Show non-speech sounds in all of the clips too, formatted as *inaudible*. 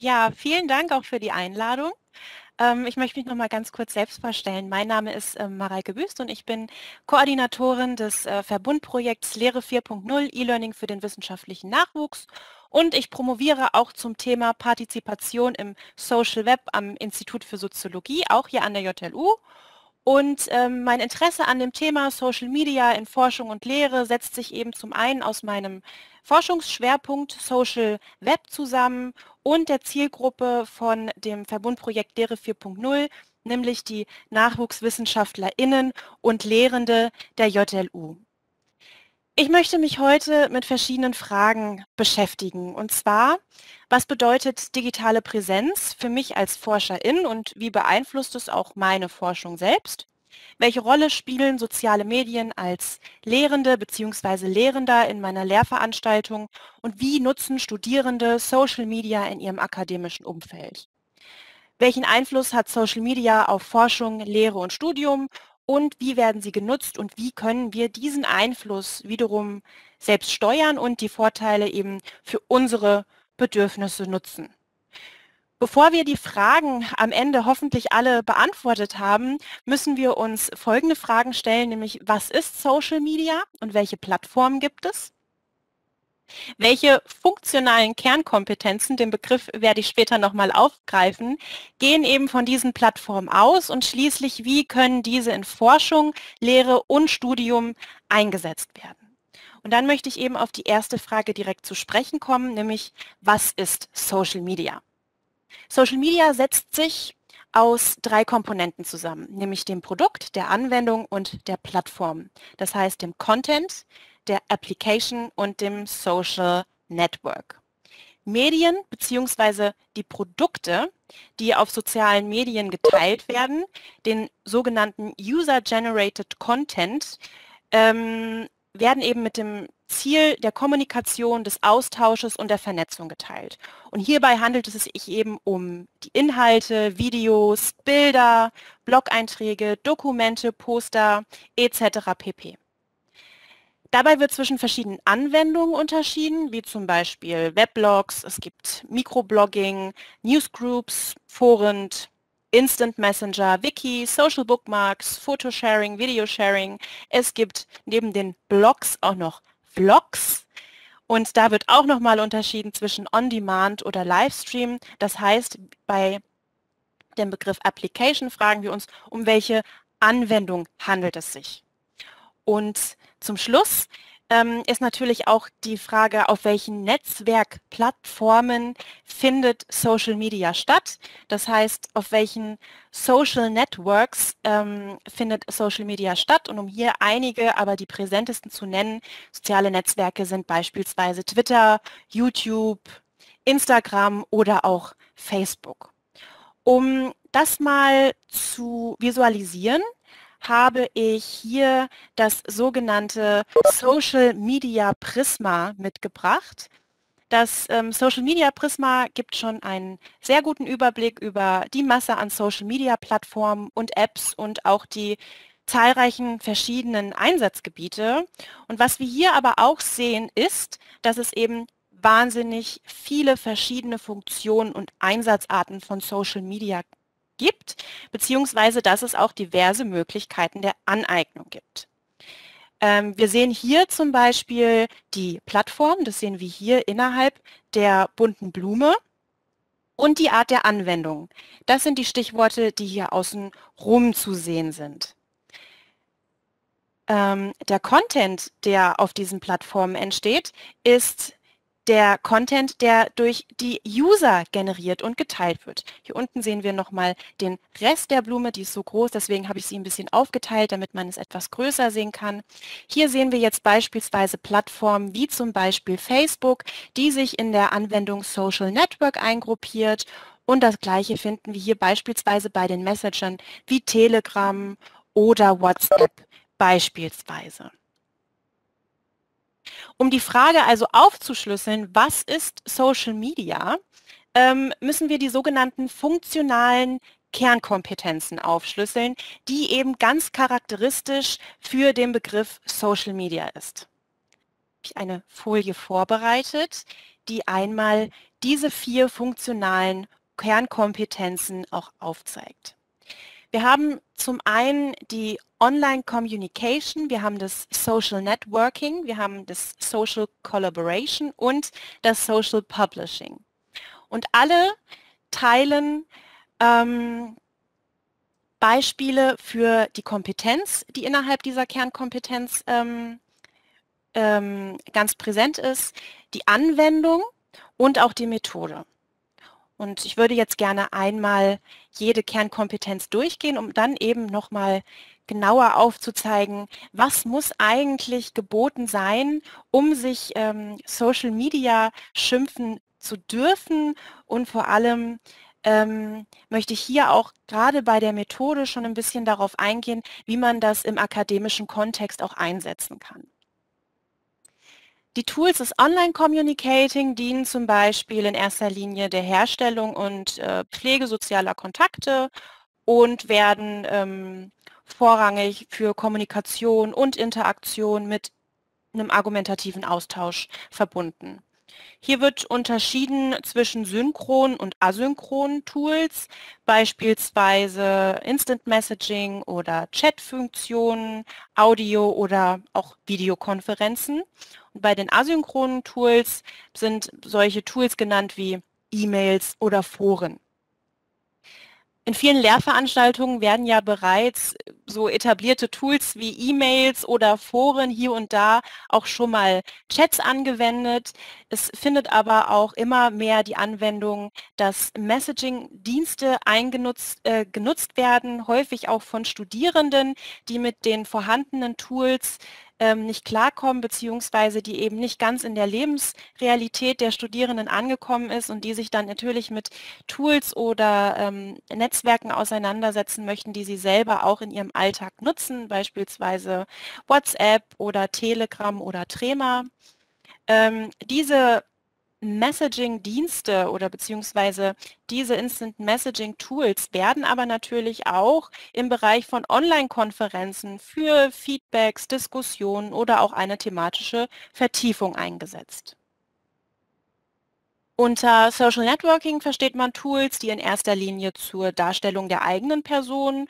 Ja, vielen Dank auch für die Einladung. Ähm, ich möchte mich noch mal ganz kurz selbst vorstellen. Mein Name ist ähm, Mareike Wüst und ich bin Koordinatorin des äh, Verbundprojekts Lehre 4.0 E-Learning für den wissenschaftlichen Nachwuchs und ich promoviere auch zum Thema Partizipation im Social Web am Institut für Soziologie, auch hier an der JLU. Und ähm, mein Interesse an dem Thema Social Media in Forschung und Lehre setzt sich eben zum einen aus meinem Forschungsschwerpunkt Social Web zusammen und der Zielgruppe von dem Verbundprojekt Lehre 4.0, nämlich die NachwuchswissenschaftlerInnen und Lehrende der JLU. Ich möchte mich heute mit verschiedenen Fragen beschäftigen. Und zwar, was bedeutet digitale Präsenz für mich als Forscherin und wie beeinflusst es auch meine Forschung selbst? Welche Rolle spielen soziale Medien als Lehrende bzw. Lehrender in meiner Lehrveranstaltung und wie nutzen Studierende Social Media in ihrem akademischen Umfeld? Welchen Einfluss hat Social Media auf Forschung, Lehre und Studium und wie werden sie genutzt und wie können wir diesen Einfluss wiederum selbst steuern und die Vorteile eben für unsere Bedürfnisse nutzen. Bevor wir die Fragen am Ende hoffentlich alle beantwortet haben, müssen wir uns folgende Fragen stellen, nämlich was ist Social Media und welche Plattformen gibt es? Welche funktionalen Kernkompetenzen, den Begriff werde ich später nochmal aufgreifen, gehen eben von diesen Plattformen aus und schließlich, wie können diese in Forschung, Lehre und Studium eingesetzt werden? Und dann möchte ich eben auf die erste Frage direkt zu sprechen kommen, nämlich was ist Social Media? Social Media setzt sich aus drei Komponenten zusammen, nämlich dem Produkt, der Anwendung und der Plattform. Das heißt dem Content, der Application und dem Social Network. Medien bzw. die Produkte, die auf sozialen Medien geteilt werden, den sogenannten User-Generated Content, ähm, werden eben mit dem Ziel der Kommunikation, des Austausches und der Vernetzung geteilt. Und hierbei handelt es sich eben um die Inhalte, Videos, Bilder, Blog-Einträge, Dokumente, Poster etc. pp. Dabei wird zwischen verschiedenen Anwendungen unterschieden, wie zum Beispiel Weblogs, es gibt Mikroblogging, Newsgroups, Foren, Instant Messenger, Wiki, Social Bookmarks, Photosharing, Videosharing. Es gibt neben den Blogs auch noch Vlogs. Und da wird auch nochmal unterschieden zwischen On-Demand oder Livestream. Das heißt, bei dem Begriff Application fragen wir uns, um welche Anwendung handelt es sich. Und zum Schluss ähm, ist natürlich auch die Frage, auf welchen Netzwerkplattformen findet Social Media statt. Das heißt, auf welchen Social Networks ähm, findet Social Media statt. Und um hier einige, aber die präsentesten zu nennen, soziale Netzwerke sind beispielsweise Twitter, YouTube, Instagram oder auch Facebook. Um das mal zu visualisieren, habe ich hier das sogenannte Social Media Prisma mitgebracht. Das ähm, Social Media Prisma gibt schon einen sehr guten Überblick über die Masse an Social Media Plattformen und Apps und auch die zahlreichen verschiedenen Einsatzgebiete. Und was wir hier aber auch sehen, ist, dass es eben wahnsinnig viele verschiedene Funktionen und Einsatzarten von Social Media gibt, beziehungsweise dass es auch diverse Möglichkeiten der Aneignung gibt. Ähm, wir sehen hier zum Beispiel die Plattform, das sehen wir hier innerhalb der bunten Blume und die Art der Anwendung. Das sind die Stichworte, die hier außen rum zu sehen sind. Ähm, der Content, der auf diesen Plattformen entsteht, ist der Content, der durch die User generiert und geteilt wird. Hier unten sehen wir nochmal den Rest der Blume, die ist so groß, deswegen habe ich sie ein bisschen aufgeteilt, damit man es etwas größer sehen kann. Hier sehen wir jetzt beispielsweise Plattformen wie zum Beispiel Facebook, die sich in der Anwendung Social Network eingruppiert und das gleiche finden wir hier beispielsweise bei den Messagern wie Telegram oder WhatsApp beispielsweise. Um die Frage also aufzuschlüsseln, was ist Social Media, ähm, müssen wir die sogenannten funktionalen Kernkompetenzen aufschlüsseln, die eben ganz charakteristisch für den Begriff Social Media ist. Ich habe eine Folie vorbereitet, die einmal diese vier funktionalen Kernkompetenzen auch aufzeigt. Wir haben zum einen die Online Communication, wir haben das Social Networking, wir haben das Social Collaboration und das Social Publishing. Und alle teilen ähm, Beispiele für die Kompetenz, die innerhalb dieser Kernkompetenz ähm, ähm, ganz präsent ist, die Anwendung und auch die Methode. Und ich würde jetzt gerne einmal jede Kernkompetenz durchgehen, um dann eben nochmal genauer aufzuzeigen, was muss eigentlich geboten sein, um sich ähm, Social Media schimpfen zu dürfen und vor allem ähm, möchte ich hier auch gerade bei der Methode schon ein bisschen darauf eingehen, wie man das im akademischen Kontext auch einsetzen kann. Die Tools des Online-Communicating dienen zum Beispiel in erster Linie der Herstellung und äh, Pflege sozialer Kontakte und werden ähm, vorrangig für Kommunikation und Interaktion mit einem argumentativen Austausch verbunden. Hier wird unterschieden zwischen synchronen und asynchronen Tools, beispielsweise Instant Messaging oder Chat-Funktionen, Audio- oder auch Videokonferenzen. Bei den asynchronen Tools sind solche Tools genannt wie E-Mails oder Foren. In vielen Lehrveranstaltungen werden ja bereits so etablierte Tools wie E-Mails oder Foren hier und da auch schon mal Chats angewendet. Es findet aber auch immer mehr die Anwendung, dass Messaging-Dienste eingenutzt äh, genutzt werden, häufig auch von Studierenden, die mit den vorhandenen Tools ähm, nicht klarkommen, beziehungsweise die eben nicht ganz in der Lebensrealität der Studierenden angekommen ist und die sich dann natürlich mit Tools oder ähm, Netzwerken auseinandersetzen möchten, die sie selber auch in ihrem Alltag nutzen, beispielsweise WhatsApp oder Telegram oder Trema. Ähm, diese Messaging-Dienste oder beziehungsweise diese Instant Messaging-Tools werden aber natürlich auch im Bereich von Online-Konferenzen für Feedbacks, Diskussionen oder auch eine thematische Vertiefung eingesetzt. Unter Social Networking versteht man Tools, die in erster Linie zur Darstellung der eigenen Person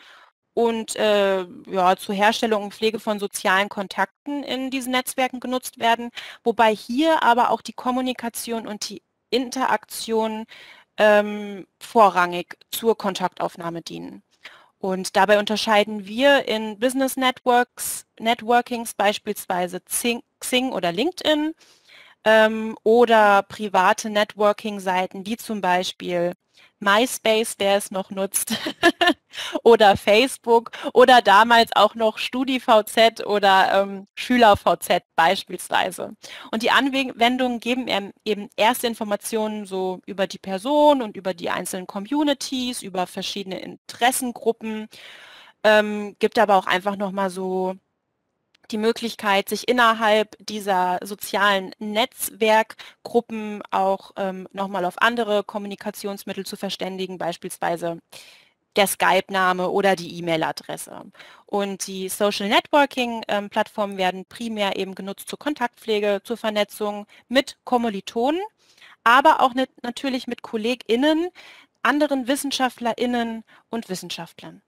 und äh, ja, zur Herstellung und Pflege von sozialen Kontakten in diesen Netzwerken genutzt werden, wobei hier aber auch die Kommunikation und die Interaktion ähm, vorrangig zur Kontaktaufnahme dienen. Und dabei unterscheiden wir in Business Networks, Networkings beispielsweise Xing oder LinkedIn ähm, oder private Networking-Seiten wie zum Beispiel MySpace, wer es noch nutzt, *laughs* oder Facebook oder damals auch noch StudiVZ oder ähm, SchülerVZ beispielsweise. Und die Anwendungen geben eben erste Informationen so über die Person und über die einzelnen Communities, über verschiedene Interessengruppen, ähm, gibt aber auch einfach nochmal so die Möglichkeit, sich innerhalb dieser sozialen Netzwerkgruppen auch ähm, nochmal auf andere Kommunikationsmittel zu verständigen, beispielsweise der Skype-Name oder die E-Mail-Adresse. Und die Social Networking-Plattformen ähm, werden primär eben genutzt zur Kontaktpflege, zur Vernetzung mit Kommilitonen, aber auch nicht, natürlich mit KollegInnen, anderen WissenschaftlerInnen und Wissenschaftlern.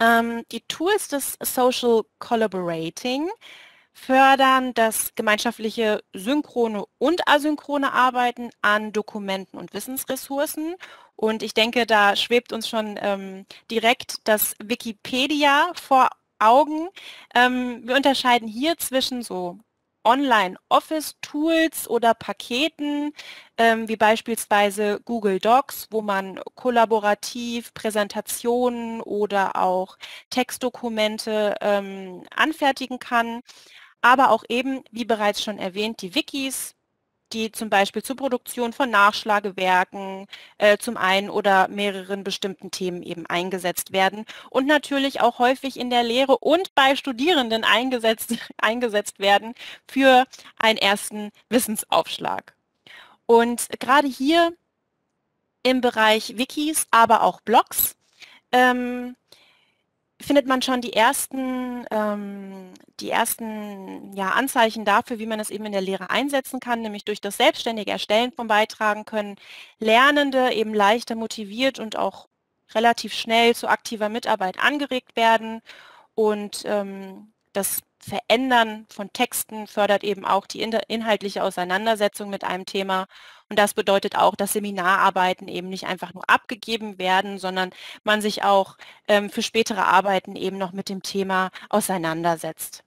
Ähm, die Tools des Social Collaborating fördern das gemeinschaftliche synchrone und asynchrone Arbeiten an Dokumenten und Wissensressourcen. Und ich denke, da schwebt uns schon ähm, direkt das Wikipedia vor Augen. Ähm, wir unterscheiden hier zwischen so Online-Office-Tools oder Paketen, ähm, wie beispielsweise Google Docs, wo man kollaborativ Präsentationen oder auch Textdokumente ähm, anfertigen kann, aber auch eben, wie bereits schon erwähnt, die Wikis, die zum Beispiel zur Produktion von Nachschlagewerken äh, zum einen oder mehreren bestimmten Themen eben eingesetzt werden und natürlich auch häufig in der Lehre und bei Studierenden eingesetzt, *laughs* eingesetzt werden für einen ersten Wissensaufschlag. Und gerade hier im Bereich Wikis, aber auch Blogs, ähm, findet man schon die ersten, ähm, die ersten ja, Anzeichen dafür, wie man es eben in der Lehre einsetzen kann, nämlich durch das selbstständige Erstellen von Beitragen können Lernende eben leichter motiviert und auch relativ schnell zu aktiver Mitarbeit angeregt werden. Und ähm, das Verändern von Texten fördert eben auch die inhaltliche Auseinandersetzung mit einem Thema. Und das bedeutet auch, dass Seminararbeiten eben nicht einfach nur abgegeben werden, sondern man sich auch ähm, für spätere Arbeiten eben noch mit dem Thema auseinandersetzt.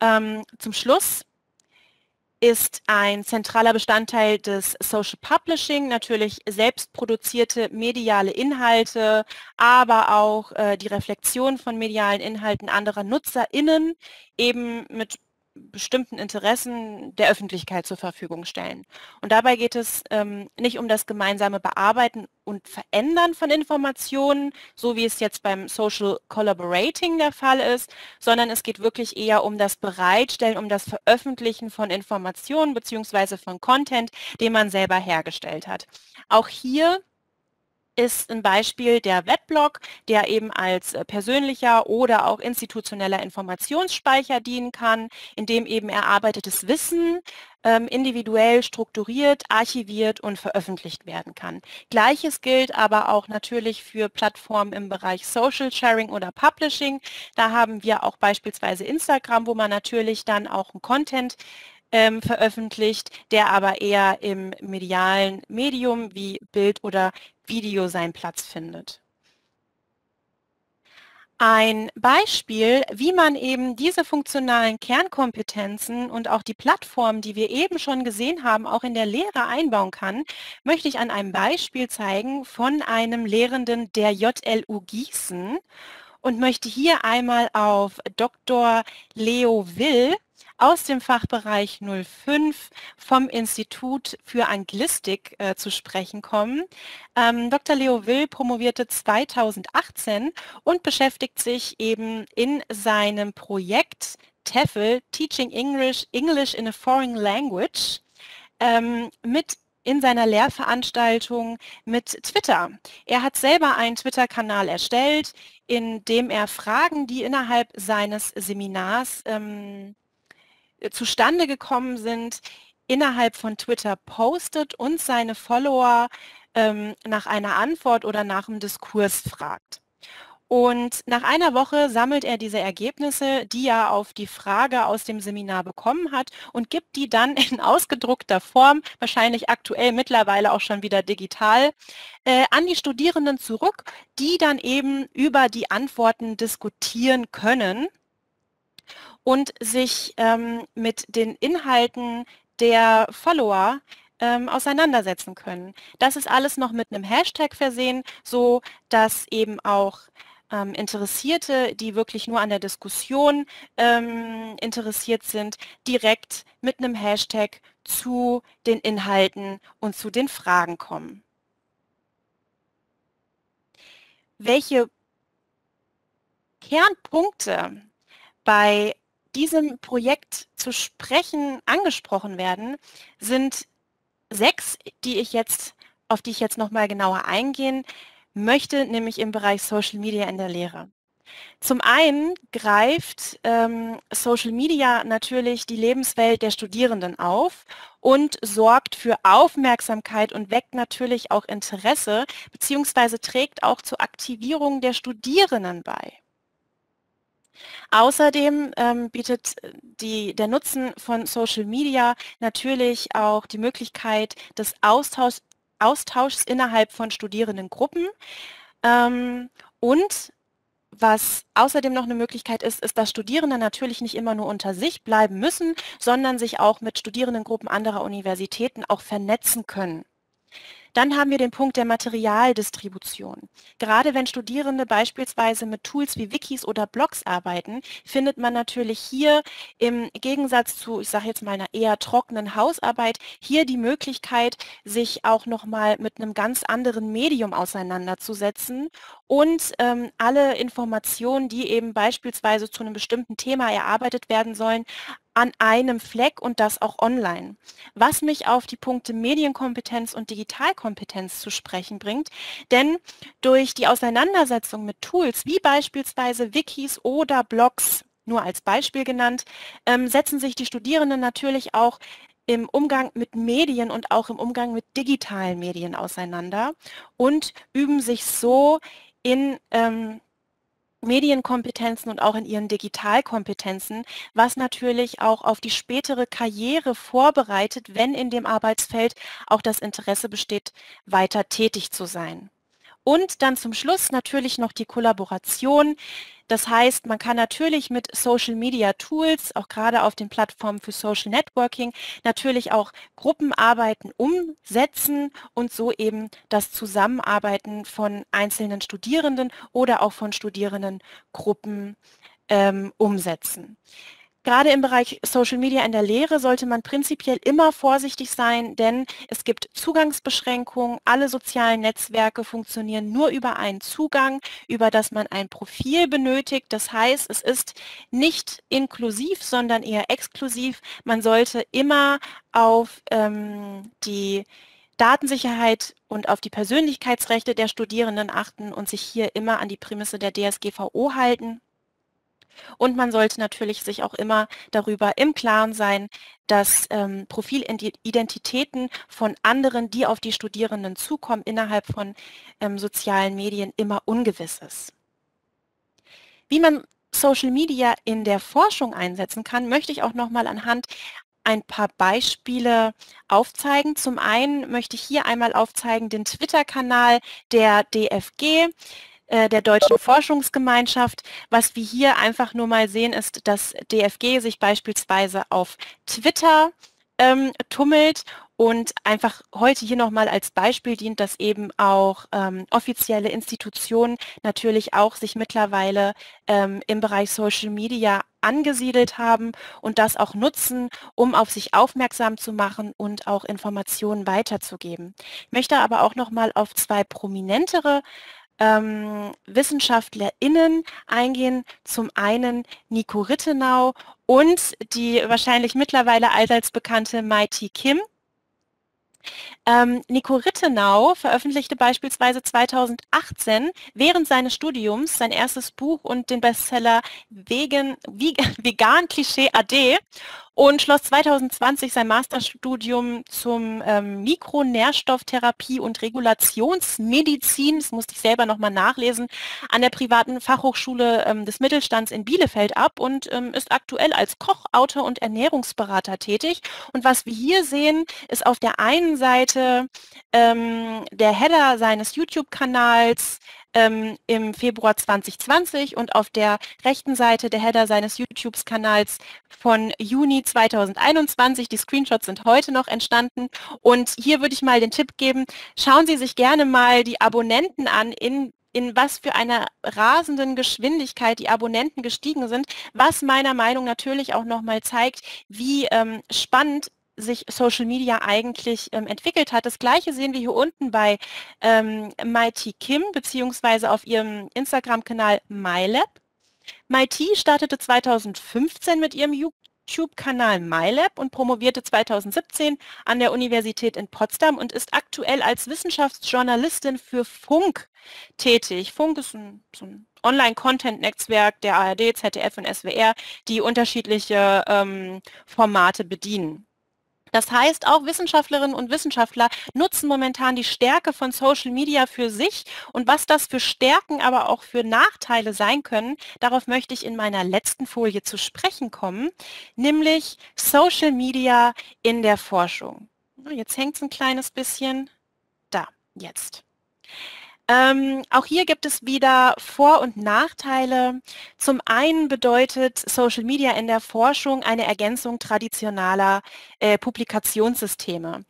Ähm, zum Schluss ist ein zentraler Bestandteil des Social Publishing, natürlich selbstproduzierte mediale Inhalte, aber auch äh, die Reflexion von medialen Inhalten anderer NutzerInnen eben mit bestimmten Interessen der Öffentlichkeit zur Verfügung stellen. Und dabei geht es ähm, nicht um das gemeinsame Bearbeiten und Verändern von Informationen, so wie es jetzt beim Social Collaborating der Fall ist, sondern es geht wirklich eher um das Bereitstellen, um das Veröffentlichen von Informationen bzw. von Content, den man selber hergestellt hat. Auch hier ist ein Beispiel der Webblog, der eben als äh, persönlicher oder auch institutioneller Informationsspeicher dienen kann, in dem eben erarbeitetes Wissen ähm, individuell strukturiert, archiviert und veröffentlicht werden kann. Gleiches gilt aber auch natürlich für Plattformen im Bereich Social Sharing oder Publishing. Da haben wir auch beispielsweise Instagram, wo man natürlich dann auch ein Content ähm, veröffentlicht, der aber eher im medialen Medium wie Bild oder Video seinen Platz findet. Ein Beispiel, wie man eben diese funktionalen Kernkompetenzen und auch die Plattformen, die wir eben schon gesehen haben, auch in der Lehre einbauen kann, möchte ich an einem Beispiel zeigen von einem Lehrenden der JLU Gießen und möchte hier einmal auf Dr. Leo Will aus dem Fachbereich 05 vom Institut für Anglistik äh, zu sprechen kommen. Ähm, Dr. Leo Will promovierte 2018 und beschäftigt sich eben in seinem Projekt TEFL, Teaching English, English in a Foreign Language, ähm, mit in seiner Lehrveranstaltung mit Twitter. Er hat selber einen Twitter-Kanal erstellt, in dem er Fragen, die innerhalb seines Seminars ähm, äh, zustande gekommen sind, innerhalb von Twitter postet und seine Follower ähm, nach einer Antwort oder nach einem Diskurs fragt. Und nach einer Woche sammelt er diese Ergebnisse, die er auf die Frage aus dem Seminar bekommen hat und gibt die dann *laughs* in ausgedruckter Form, wahrscheinlich aktuell mittlerweile auch schon wieder digital, äh, an die Studierenden zurück, die dann eben über die Antworten diskutieren können und sich ähm, mit den Inhalten der Follower ähm, auseinandersetzen können. Das ist alles noch mit einem Hashtag versehen, so dass eben auch ähm, Interessierte, die wirklich nur an der Diskussion ähm, interessiert sind, direkt mit einem Hashtag zu den Inhalten und zu den Fragen kommen. Welche Kernpunkte bei diesem Projekt zu sprechen angesprochen werden, sind sechs, die ich jetzt, auf die ich jetzt nochmal genauer eingehen möchte, nämlich im Bereich Social Media in der Lehre. Zum einen greift ähm, Social Media natürlich die Lebenswelt der Studierenden auf und sorgt für Aufmerksamkeit und weckt natürlich auch Interesse beziehungsweise trägt auch zur Aktivierung der Studierenden bei. Außerdem ähm, bietet die, der Nutzen von Social Media natürlich auch die Möglichkeit des Austauschs, Austauschs innerhalb von Studierendengruppen. Ähm, und was außerdem noch eine Möglichkeit ist, ist, dass Studierende natürlich nicht immer nur unter sich bleiben müssen, sondern sich auch mit Studierendengruppen anderer Universitäten auch vernetzen können. Dann haben wir den Punkt der Materialdistribution. Gerade wenn Studierende beispielsweise mit Tools wie Wikis oder Blogs arbeiten, findet man natürlich hier im Gegensatz zu, ich sage jetzt mal einer eher trockenen Hausarbeit, hier die Möglichkeit, sich auch nochmal mit einem ganz anderen Medium auseinanderzusetzen und ähm, alle Informationen, die eben beispielsweise zu einem bestimmten Thema erarbeitet werden sollen, an einem Fleck und das auch online. Was mich auf die Punkte Medienkompetenz und Digitalkompetenz zu sprechen bringt, denn durch die Auseinandersetzung mit Tools wie beispielsweise Wikis oder Blogs, nur als Beispiel genannt, ähm, setzen sich die Studierenden natürlich auch im Umgang mit Medien und auch im Umgang mit digitalen Medien auseinander und üben sich so in ähm, Medienkompetenzen und auch in ihren Digitalkompetenzen, was natürlich auch auf die spätere Karriere vorbereitet, wenn in dem Arbeitsfeld auch das Interesse besteht, weiter tätig zu sein. Und dann zum Schluss natürlich noch die Kollaboration. Das heißt, man kann natürlich mit Social Media Tools, auch gerade auf den Plattformen für Social Networking, natürlich auch Gruppenarbeiten umsetzen und so eben das Zusammenarbeiten von einzelnen Studierenden oder auch von Studierendengruppen ähm, umsetzen. Gerade im Bereich Social Media in der Lehre sollte man prinzipiell immer vorsichtig sein, denn es gibt Zugangsbeschränkungen. Alle sozialen Netzwerke funktionieren nur über einen Zugang, über das man ein Profil benötigt. Das heißt, es ist nicht inklusiv, sondern eher exklusiv. Man sollte immer auf ähm, die Datensicherheit und auf die Persönlichkeitsrechte der Studierenden achten und sich hier immer an die Prämisse der DSGVO halten. Und man sollte natürlich sich auch immer darüber im Klaren sein, dass ähm, Profilidentitäten von anderen, die auf die Studierenden zukommen, innerhalb von ähm, sozialen Medien immer ungewiss ist. Wie man Social Media in der Forschung einsetzen kann, möchte ich auch nochmal anhand ein paar Beispiele aufzeigen. Zum einen möchte ich hier einmal aufzeigen den Twitter-Kanal der DFG. Äh, der Deutschen Forschungsgemeinschaft. Was wir hier einfach nur mal sehen, ist, dass DFG sich beispielsweise auf Twitter ähm, tummelt und einfach heute hier nochmal als Beispiel dient, dass eben auch ähm, offizielle Institutionen natürlich auch sich mittlerweile ähm, im Bereich Social Media angesiedelt haben und das auch nutzen, um auf sich aufmerksam zu machen und auch Informationen weiterzugeben. Ich möchte aber auch nochmal auf zwei prominentere ähm, WissenschaftlerInnen eingehen. Zum einen Nico Rittenau und die wahrscheinlich mittlerweile allseits bekannte Mighty Kim. Ähm, Nico Rittenau veröffentlichte beispielsweise 2018 während seines Studiums sein erstes Buch und den Bestseller Vegan, *laughs* Vegan Klischee AD und schloss 2020 sein Masterstudium zum ähm, Mikronährstofftherapie und Regulationsmedizin, das musste ich selber nochmal nachlesen, an der privaten Fachhochschule ähm, des Mittelstands in Bielefeld ab und ähm, ist aktuell als Koch, Autor und Ernährungsberater tätig. Und was wir hier sehen, ist auf der einen Seite ähm, der Header seines YouTube-Kanals, ähm, im Februar 2020 und auf der rechten Seite der Header seines YouTube-Kanals von Juni 2021. Die Screenshots sind heute noch entstanden und hier würde ich mal den Tipp geben, schauen Sie sich gerne mal die Abonnenten an in in was für einer rasenden Geschwindigkeit die Abonnenten gestiegen sind, was meiner Meinung natürlich auch nochmal zeigt, wie ähm, spannend sich Social Media eigentlich ähm, entwickelt hat. Das gleiche sehen wir hier unten bei ähm, Mighty Kim, beziehungsweise auf ihrem Instagram-Kanal MyLab. Mighty startete 2015 mit ihrem YouTube-Kanal MyLab und promovierte 2017 an der Universität in Potsdam und ist aktuell als Wissenschaftsjournalistin für Funk tätig. Funk ist ein, so ein Online-Content-Netzwerk der ARD, ZDF und SWR, die unterschiedliche ähm, Formate bedienen. Das heißt, auch Wissenschaftlerinnen und Wissenschaftler nutzen momentan die Stärke von Social Media für sich und was das für Stärken, aber auch für Nachteile sein können, darauf möchte ich in meiner letzten Folie zu sprechen kommen, nämlich Social Media in der Forschung. Jetzt hängt es ein kleines bisschen. Da, jetzt. Ähm, auch hier gibt es wieder Vor- und Nachteile. Zum einen bedeutet Social Media in der Forschung eine Ergänzung traditioneller äh, Publikationssysteme.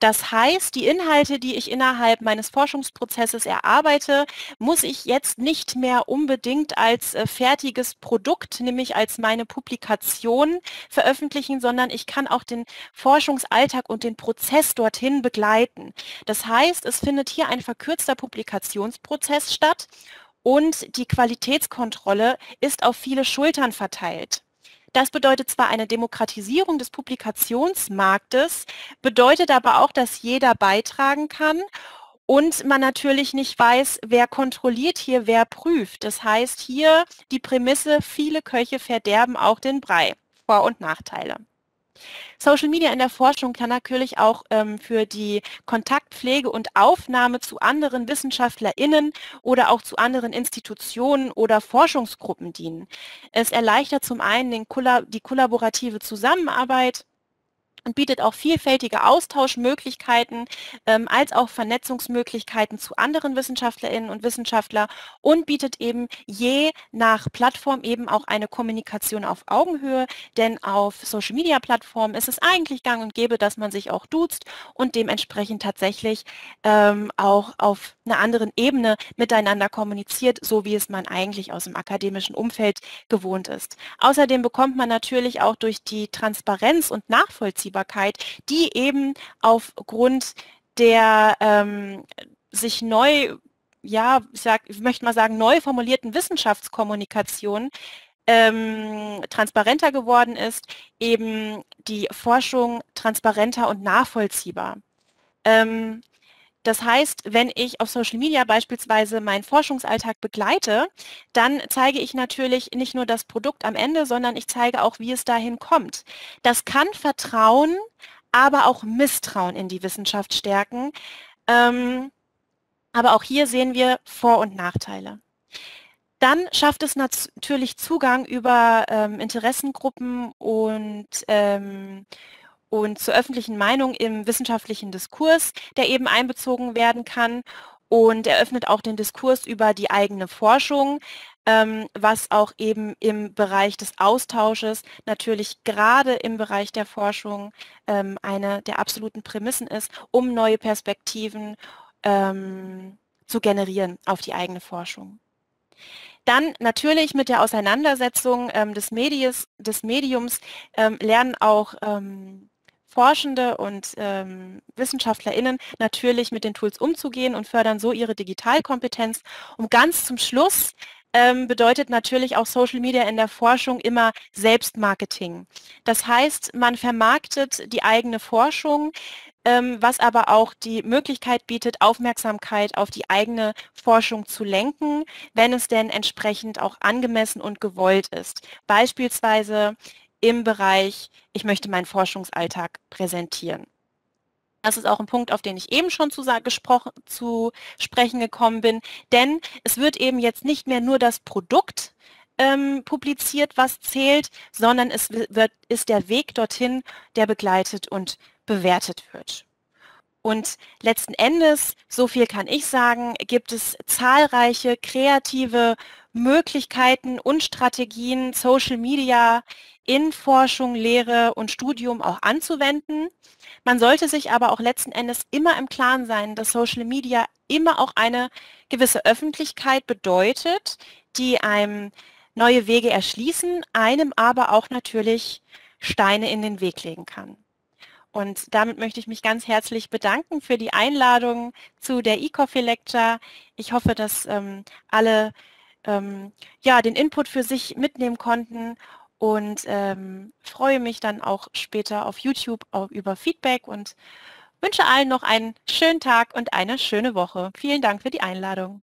Das heißt, die Inhalte, die ich innerhalb meines Forschungsprozesses erarbeite, muss ich jetzt nicht mehr unbedingt als äh, fertiges Produkt, nämlich als meine Publikation veröffentlichen, sondern ich kann auch den Forschungsalltag und den Prozess dorthin begleiten. Das heißt, es findet hier ein verkürzter Publikation Kommunikationsprozess statt und die Qualitätskontrolle ist auf viele Schultern verteilt. Das bedeutet zwar eine Demokratisierung des Publikationsmarktes, bedeutet aber auch, dass jeder beitragen kann und man natürlich nicht weiß, wer kontrolliert hier, wer prüft. Das heißt hier die Prämisse, viele Köche verderben auch den Brei. Vor- und Nachteile. Social Media in der Forschung kann natürlich auch ähm, für die Kontaktpflege und Aufnahme zu anderen WissenschaftlerInnen oder auch zu anderen Institutionen oder Forschungsgruppen dienen. Es erleichtert zum einen den, die kollaborative Zusammenarbeit und bietet auch vielfältige Austauschmöglichkeiten ähm, als auch Vernetzungsmöglichkeiten zu anderen Wissenschaftlerinnen und Wissenschaftlern und bietet eben je nach Plattform eben auch eine Kommunikation auf Augenhöhe, denn auf Social Media Plattformen ist es eigentlich gang und gäbe, dass man sich auch duzt und dementsprechend tatsächlich ähm, auch auf einer anderen Ebene miteinander kommuniziert, so wie es man eigentlich aus dem akademischen Umfeld gewohnt ist. Außerdem bekommt man natürlich auch durch die Transparenz und Nachvollziehbarkeit, die eben aufgrund der ähm, sich neu, ja, ich, sag, ich möchte mal sagen, neu formulierten Wissenschaftskommunikation ähm, transparenter geworden ist, eben die Forschung transparenter und nachvollziehbar. Ähm, das heißt, wenn ich auf Social Media beispielsweise meinen Forschungsalltag begleite, dann zeige ich natürlich nicht nur das Produkt am Ende, sondern ich zeige auch, wie es dahin kommt. Das kann Vertrauen, aber auch Misstrauen in die Wissenschaft stärken. Ähm, aber auch hier sehen wir Vor- und Nachteile. Dann schafft es natürlich Zugang über ähm, Interessengruppen und ähm, und zur öffentlichen Meinung im wissenschaftlichen Diskurs, der eben einbezogen werden kann und eröffnet auch den Diskurs über die eigene Forschung, ähm, was auch eben im Bereich des Austausches natürlich gerade im Bereich der Forschung ähm, eine der absoluten Prämissen ist, um neue Perspektiven ähm, zu generieren auf die eigene Forschung. Dann natürlich mit der Auseinandersetzung ähm, des, Medies, des Mediums ähm, lernen auch ähm, Forschende und ähm, WissenschaftlerInnen natürlich mit den Tools umzugehen und fördern so ihre Digitalkompetenz. Und ganz zum Schluss ähm, bedeutet natürlich auch Social Media in der Forschung immer Selbstmarketing. Das heißt, man vermarktet die eigene Forschung, ähm, was aber auch die Möglichkeit bietet, Aufmerksamkeit auf die eigene Forschung zu lenken, wenn es denn entsprechend auch angemessen und gewollt ist. Beispielsweise im Bereich, ich möchte meinen Forschungsalltag präsentieren. Das ist auch ein Punkt, auf den ich eben schon zu, zu sprechen gekommen bin, denn es wird eben jetzt nicht mehr nur das Produkt ähm, publiziert, was zählt, sondern es wird, ist der Weg dorthin, der begleitet und bewertet wird. Und letzten Endes, so viel kann ich sagen, gibt es zahlreiche kreative Möglichkeiten und Strategien, Social Media in Forschung, Lehre und Studium auch anzuwenden. Man sollte sich aber auch letzten Endes immer im Klaren sein, dass Social Media immer auch eine gewisse Öffentlichkeit bedeutet, die einem neue Wege erschließen, einem aber auch natürlich Steine in den Weg legen kann. Und damit möchte ich mich ganz herzlich bedanken für die Einladung zu der eCoffee Lecture. Ich hoffe, dass ähm, alle ähm, ja, den Input für sich mitnehmen konnten und ähm, freue mich dann auch später auf YouTube auch über Feedback und wünsche allen noch einen schönen Tag und eine schöne Woche. Vielen Dank für die Einladung.